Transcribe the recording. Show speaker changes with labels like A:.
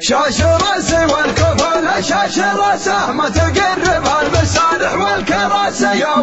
A: شاش راسي والكفل شاش راسه ما تقرب المصالح والكراسي يا